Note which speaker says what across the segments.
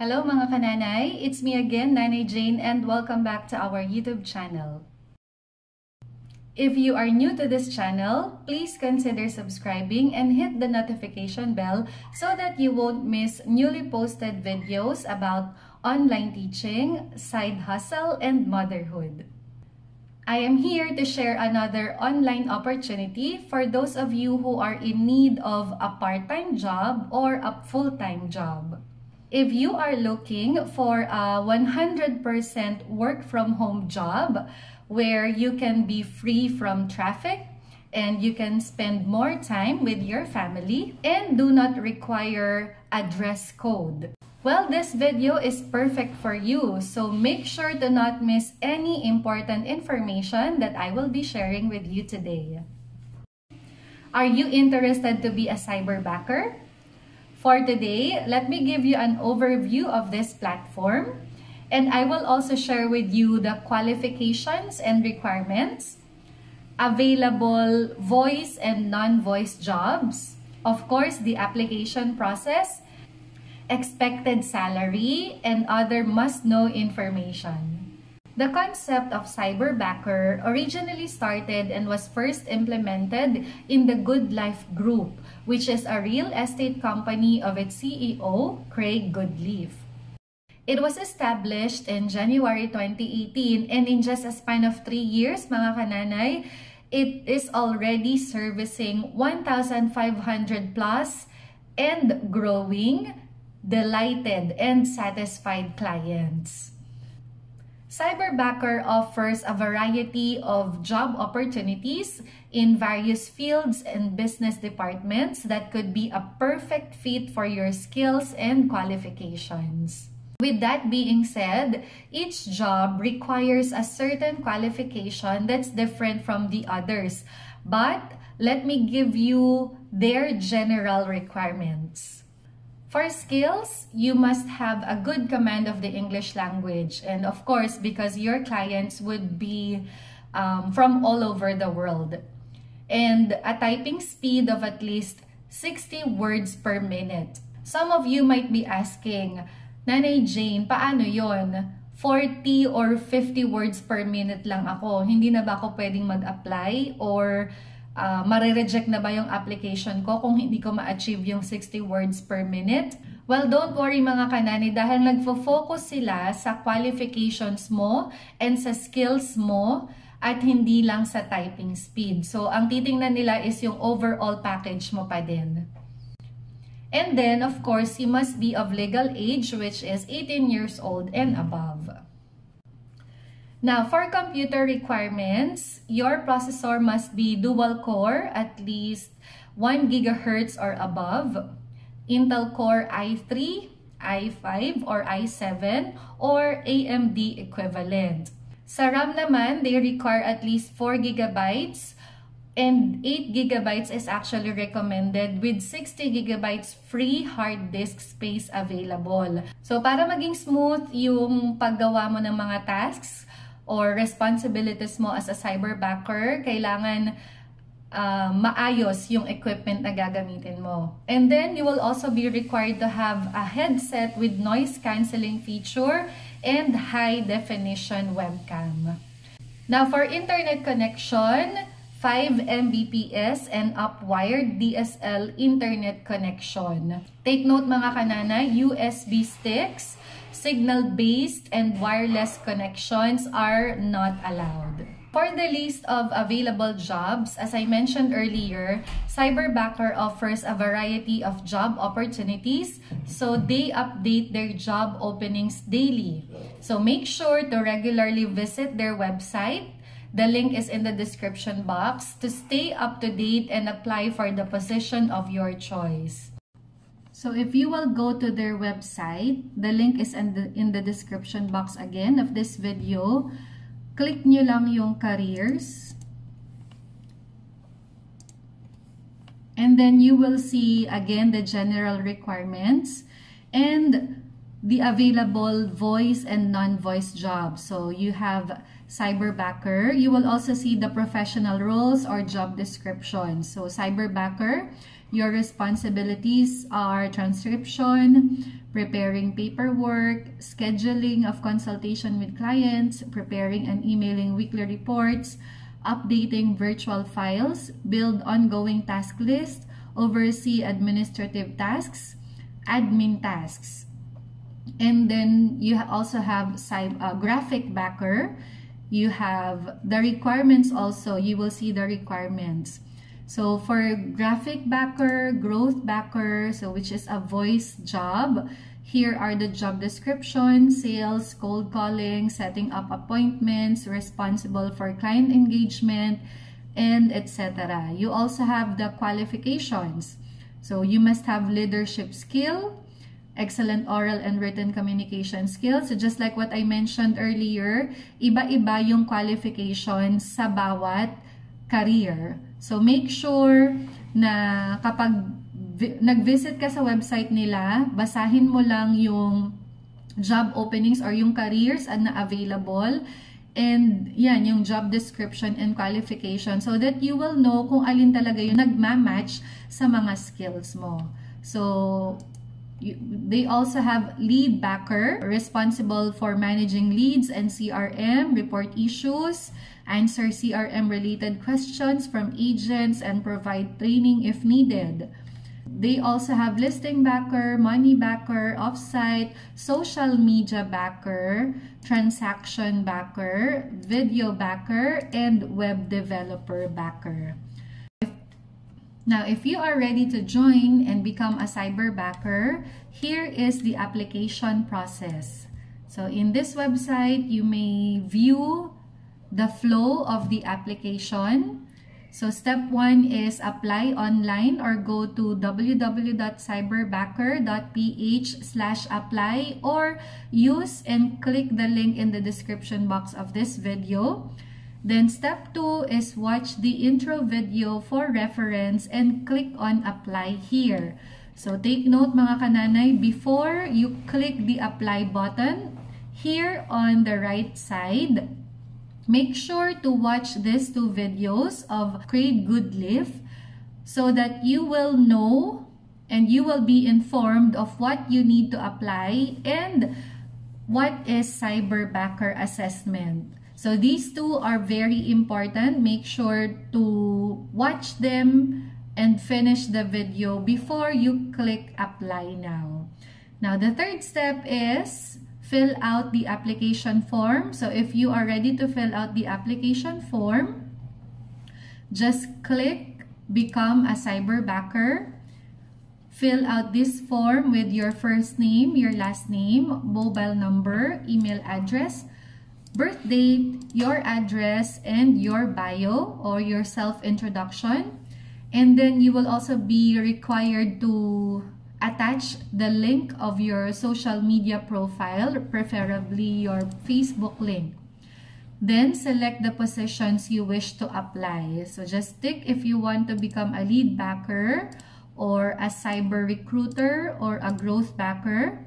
Speaker 1: Hello mga kananay! It's me again, Nanay Jane, and welcome back to our YouTube channel. If you are new to this channel, please consider subscribing and hit the notification bell so that you won't miss newly posted videos about online teaching, side hustle, and motherhood. I am here to share another online opportunity for those of you who are in need of a part-time job or a full-time job. If you are looking for a 100% work from home job where you can be free from traffic and you can spend more time with your family and do not require a dress code. Well, this video is perfect for you, so make sure to not miss any important information that I will be sharing with you today. Are you interested to be a cyberbacker? For today, let me give you an overview of this platform and I will also share with you the qualifications and requirements, available voice and non-voice jobs, of course, the application process, expected salary, and other must-know information. The concept of cyberbacker originally started and was first implemented in the Good Life Group, which is a real estate company of its CEO, Craig Goodleaf. It was established in January 2018 and in just a span of three years, mga kananay, it is already servicing 1,500 plus and growing, delighted, and satisfied clients. Cyberbacker offers a variety of job opportunities in various fields and business departments that could be a perfect fit for your skills and qualifications. With that being said, each job requires a certain qualification that's different from the others. But let me give you their general requirements. For skills, you must have a good command of the English language. And of course, because your clients would be um, from all over the world. And a typing speed of at least 60 words per minute. Some of you might be asking, Nanay Jane, paano yon? 40 or 50 words per minute lang ako. Hindi na ba ako pwedeng mag-apply or uh, marireject na ba yung application ko kung hindi ko ma-achieve yung 60 words per minute? Well, don't worry mga kanani dahil nagfo-focus sila sa qualifications mo and sa skills mo at hindi lang sa typing speed. So, ang titingnan nila is yung overall package mo pa din. And then, of course, you must be of legal age which is 18 years old and above. Now, for computer requirements, your processor must be dual core, at least 1 gigahertz or above. Intel Core i3, i5, or i7, or AMD equivalent. Sa RAM naman, they require at least 4 gigabytes and 8 gigabytes is actually recommended with 60 gigabytes free hard disk space available. So, para maging smooth yung paggawa mo ng mga tasks, or responsibilities mo as a cyberbacker, kailangan uh, maayos yung equipment na gagamitin mo. And then, you will also be required to have a headset with noise cancelling feature and high definition webcam. Now, for internet connection, 5 Mbps and up wired DSL internet connection. Take note mga kanana, USB sticks, signal-based and wireless connections are not allowed. For the list of available jobs, as I mentioned earlier, Cyberbacker offers a variety of job opportunities, so they update their job openings daily. So make sure to regularly visit their website. The link is in the description box to stay up to date and apply for the position of your choice. So if you will go to their website, the link is in the, in the description box again of this video. Click nyo lang yung careers. And then you will see again the general requirements and the available voice and non-voice jobs. So you have cyberbacker. You will also see the professional roles or job description. So cyberbacker, Your responsibilities are transcription, preparing paperwork, scheduling of consultation with clients, preparing and emailing weekly reports, updating virtual files, build ongoing task list, oversee administrative tasks, admin tasks. And then you also have uh, graphic backer. You have the requirements also. You will see the requirements. So for graphic backer, growth backer, so which is a voice job, here are the job description, sales, cold calling, setting up appointments, responsible for client engagement, and etc. You also have the qualifications. So you must have leadership skill, excellent oral and written communication skills. So just like what I mentioned earlier, iba-iba yung qualifications sa bawat career. So make sure na kapag nag-visit ka sa website nila, basahin mo lang yung job openings or yung careers na available and yan, yung job description and qualification so that you will know kung alin talaga yung nagma-match sa mga skills mo. So, you, they also have lead backer responsible for managing leads and CRM, report issues, answer CRM related questions from agents and provide training if needed. They also have listing backer, money backer, offsite, social media backer, transaction backer, video backer, and web developer backer. Now, if you are ready to join and become a cyber backer, here is the application process. So in this website, you may view the flow of the application. So step one is apply online or go to www.cyberbacker.ph slash apply or use and click the link in the description box of this video. Then step two is watch the intro video for reference and click on apply here. So take note mga kananay, before you click the apply button, here on the right side, Make sure to watch these two videos of Craig Goodleaf so that you will know and you will be informed of what you need to apply and what is cyberbacker assessment. So these two are very important. Make sure to watch them and finish the video before you click apply now. Now the third step is fill out the application form. So if you are ready to fill out the application form, just click Become a Cyberbacker. Fill out this form with your first name, your last name, mobile number, email address, birth date, your address, and your bio or your self-introduction. And then you will also be required to attach the link of your social media profile, preferably your Facebook link. Then select the positions you wish to apply. So just tick if you want to become a lead backer or a cyber recruiter or a growth backer.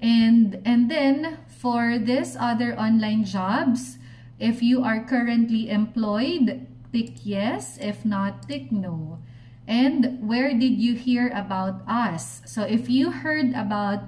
Speaker 1: And, and then for this other online jobs, if you are currently employed, tick yes. If not, tick no. And where did you hear about us? So if you heard about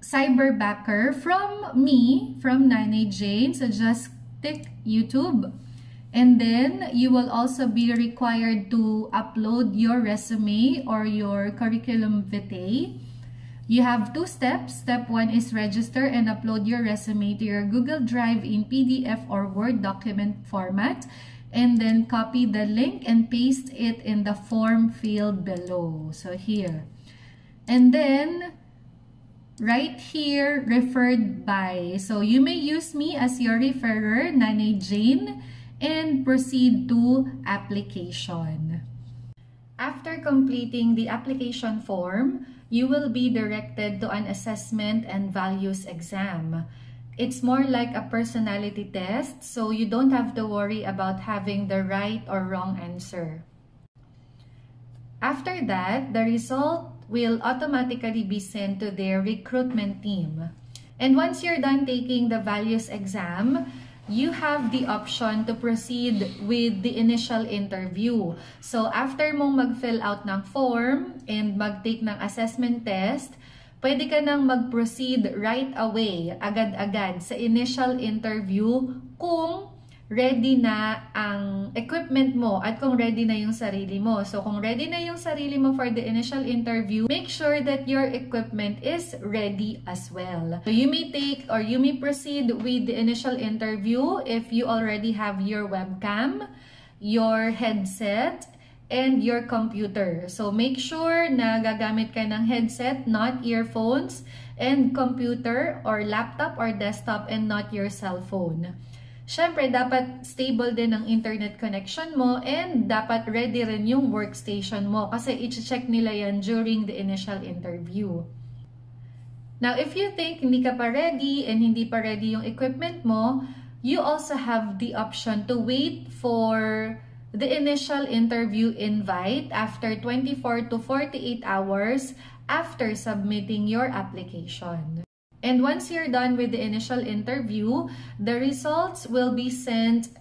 Speaker 1: Cyberbacker from me, from Nane Jane, so just tick YouTube. And then you will also be required to upload your resume or your curriculum vitae. You have two steps. Step one is register and upload your resume to your Google Drive in PDF or Word document format and then copy the link and paste it in the form field below. So here. And then right here, referred by. So you may use me as your referrer, Nane Jane, and proceed to application. After completing the application form, you will be directed to an assessment and values exam. It's more like a personality test, so you don't have to worry about having the right or wrong answer. After that, the result will automatically be sent to their recruitment team. And once you're done taking the values exam, you have the option to proceed with the initial interview. So, after mong mag-fill out ng form and mag-take ng assessment test, pwede ka nang mag-proceed right away, agad-agad sa initial interview kung ready na ang equipment mo at kung ready na yung sarili mo. So kung ready na yung sarili mo for the initial interview, make sure that your equipment is ready as well. So you may take or you may proceed with the initial interview if you already have your webcam, your headset, and your computer. So make sure na gagamit ka ng headset, not earphones, and computer or laptop or desktop and not your cell phone. Siyempre, dapat stable din ang internet connection mo and dapat ready rin yung workstation mo kasi i-check nila yan during the initial interview. Now, if you think hindi ka pa ready and hindi pa ready yung equipment mo, you also have the option to wait for the initial interview invite after 24 to 48 hours after submitting your application. And once you're done with the initial interview, the results will be sent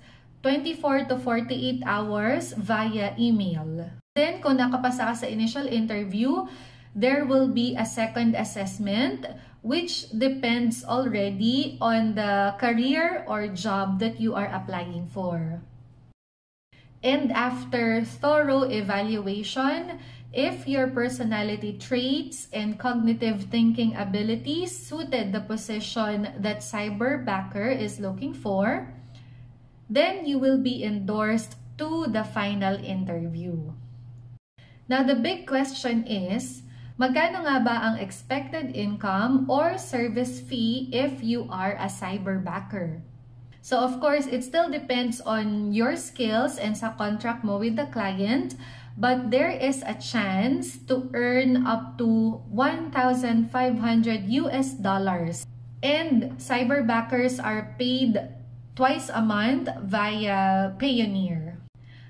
Speaker 1: 24 to 48 hours via email. Then, kung nakapasa ka sa initial interview, there will be a second assessment which depends already on the career or job that you are applying for. And after thorough evaluation, if your personality traits and cognitive thinking abilities suited the position that cyberbacker is looking for, then you will be endorsed to the final interview. Now, the big question is, magkano nga ba ang expected income or service fee if you are a cyberbacker? So, of course, it still depends on your skills and sa contract mo with the client, but there is a chance to earn up to 1,500 US dollars. And cyberbackers are paid twice a month via Payoneer.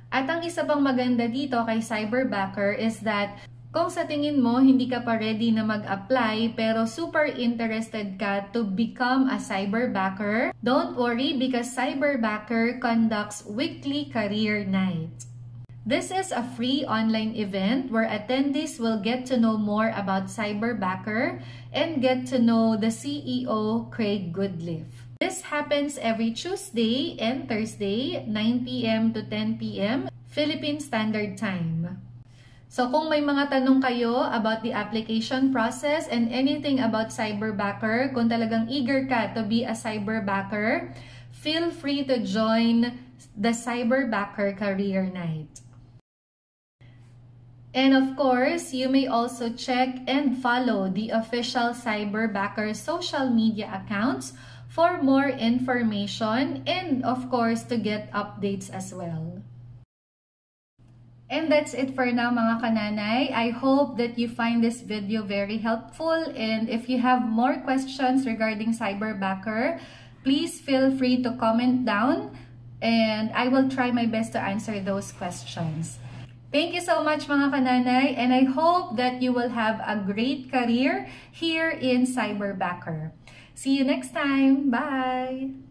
Speaker 1: At ang isa pang maganda dito kay cyberbacker is that kung sa tingin mo hindi ka pa ready na mag-apply pero super interested ka to become a cyberbacker, don't worry because cyberbacker conducts weekly career nights. This is a free online event where attendees will get to know more about Cyberbacker and get to know the CEO, Craig Goodliff. This happens every Tuesday and Thursday, 9 p.m. to 10 p.m. Philippine Standard Time. So kung may mga tanong kayo about the application process and anything about Cyberbacker, kung talagang eager ka to be a Cyberbacker, feel free to join the Cyberbacker Career Night. And of course, you may also check and follow the official Cyberbacker social media accounts for more information and of course to get updates as well. And that's it for now mga kananay. I hope that you find this video very helpful and if you have more questions regarding Cyberbacker, please feel free to comment down and I will try my best to answer those questions. Thank you so much mga kananay and I hope that you will have a great career here in Cyberbacker. See you next time. Bye!